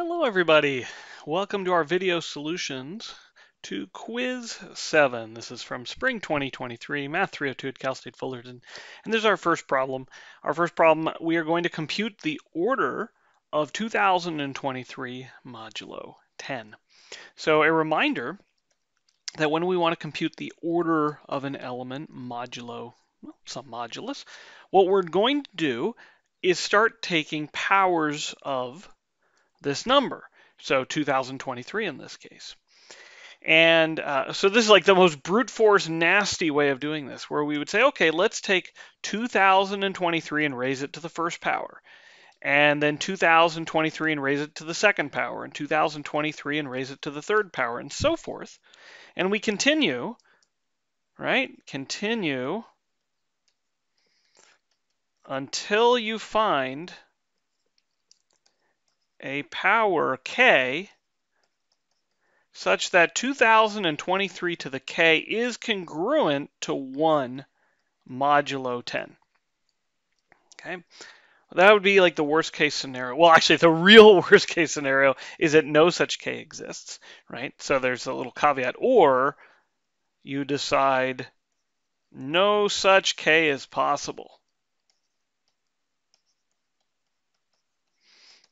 Hello everybody. Welcome to our video solutions to Quiz 7. This is from Spring 2023, Math 302 at Cal State Fullerton. And this is our first problem. Our first problem, we are going to compute the order of 2023 modulo 10. So a reminder that when we want to compute the order of an element modulo some modulus, what we're going to do is start taking powers of this number. So 2023 in this case. And uh, so this is like the most brute force, nasty way of doing this, where we would say, okay, let's take 2023 and raise it to the first power, and then 2023 and raise it to the second power, and 2023 and raise it to the third power, and so forth. And we continue, right? Continue until you find a power k such that 2023 to the k is congruent to 1 modulo 10. Okay, that would be like the worst case scenario. Well, actually, the real worst case scenario is that no such k exists, right? So there's a little caveat. Or you decide no such k is possible.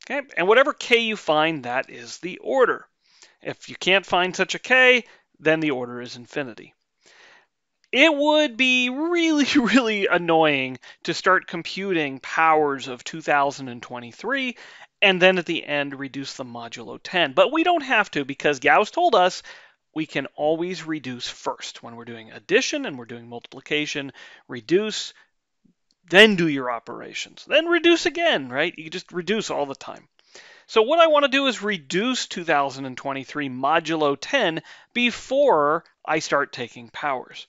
Okay, and whatever k you find, that is the order. If you can't find such a k, then the order is infinity. It would be really, really annoying to start computing powers of 2023 and then at the end reduce the modulo 10. But we don't have to because Gauss told us we can always reduce first. When we're doing addition and we're doing multiplication, reduce, then do your operations. Then reduce again, right? You just reduce all the time. So what I want to do is reduce 2023 modulo 10 before I start taking powers.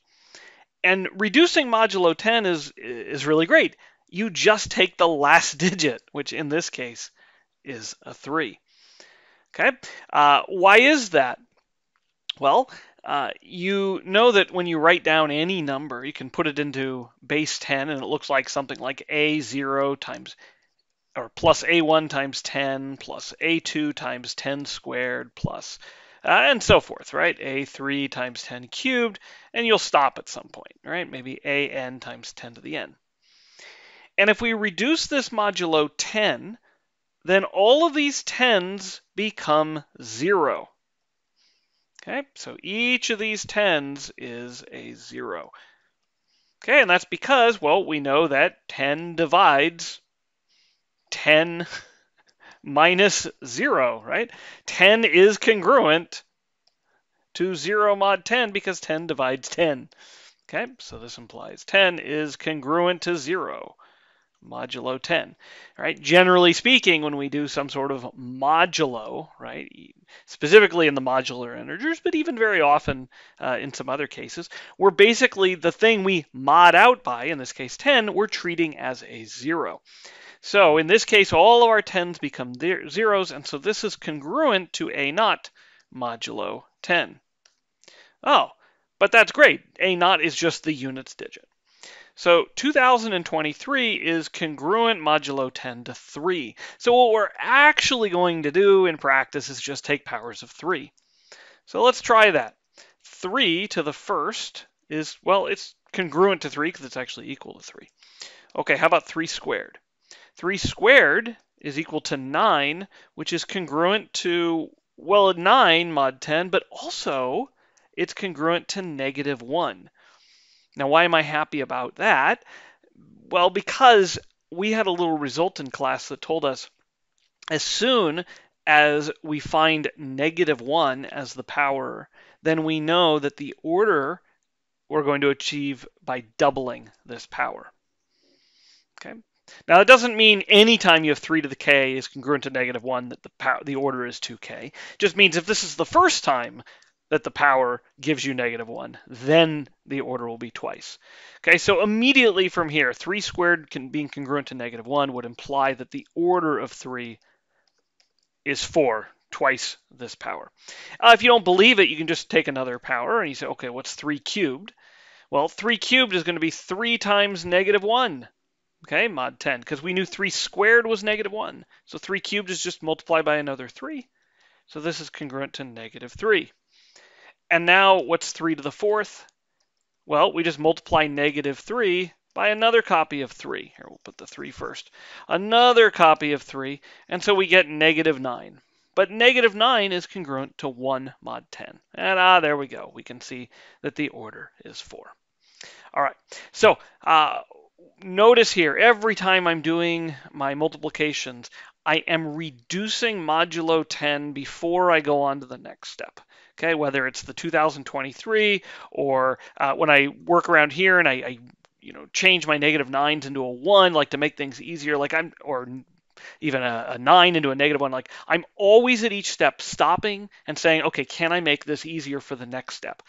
And reducing modulo 10 is, is really great. You just take the last digit, which in this case is a 3. Okay, uh, why is that? Well, uh, you know that when you write down any number, you can put it into base 10 and it looks like something like a0 times or plus a1 times 10 plus a2 times 10 squared plus uh, and so forth, right? a3 times 10 cubed, and you'll stop at some point, right? Maybe an times 10 to the n. And if we reduce this modulo 10, then all of these 10s become 0. Okay, so each of these 10s is a 0. Okay, and that's because, well, we know that 10 divides 10 minus 0, right? 10 is congruent to 0 mod 10 because 10 divides 10. Okay, so this implies 10 is congruent to 0 modulo 10. Right? Generally speaking, when we do some sort of modulo, right, specifically in the modular integers, but even very often uh, in some other cases, we're basically the thing we mod out by, in this case 10, we're treating as a zero. So in this case, all of our 10s become zeros, and so this is congruent to A naught modulo 10. Oh, but that's great. A naught is just the units digit. So 2023 is congruent modulo 10 to 3. So what we're actually going to do in practice is just take powers of 3. So let's try that. 3 to the first is, well, it's congruent to 3 because it's actually equal to 3. Okay, how about 3 squared? 3 squared is equal to 9, which is congruent to, well, 9 mod 10, but also it's congruent to negative 1. Now, why am I happy about that? Well, because we had a little result in class that told us as soon as we find negative 1 as the power, then we know that the order we're going to achieve by doubling this power. Okay, now, it doesn't mean anytime you have 3 to the k is congruent to negative 1 that the, power, the order is 2k. It just means if this is the first time that the power gives you negative 1, then the order will be twice. Okay, so immediately from here, 3 squared can, being congruent to negative 1 would imply that the order of 3 is 4, twice this power. Uh, if you don't believe it, you can just take another power and you say, okay, what's 3 cubed? Well, 3 cubed is going to be 3 times negative 1 okay, mod 10, because we knew 3 squared was negative 1. So 3 cubed is just multiplied by another 3. So this is congruent to negative 3. And now what's 3 to the fourth? Well, we just multiply negative 3 by another copy of 3. Here, we'll put the 3 first. Another copy of 3, and so we get negative 9. But negative 9 is congruent to 1 mod 10. And ah, there we go. We can see that the order is 4. All right, so uh, notice here, every time I'm doing my multiplications, I am reducing modulo 10 before I go on to the next step okay, whether it's the 2023 or uh, when I work around here and I, I, you know, change my negative nines into a one, like to make things easier, like I'm, or even a, a nine into a negative one, like I'm always at each step stopping and saying, okay, can I make this easier for the next step?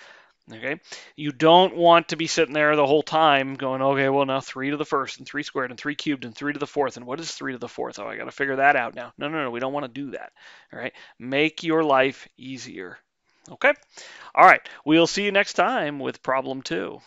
Okay, you don't want to be sitting there the whole time going, okay, well now three to the first and three squared and three cubed and three to the fourth and what is three to the fourth? Oh, I got to figure that out now. No, no, no, we don't want to do that. All right, make your life easier. Okay? All right. We'll see you next time with problem two.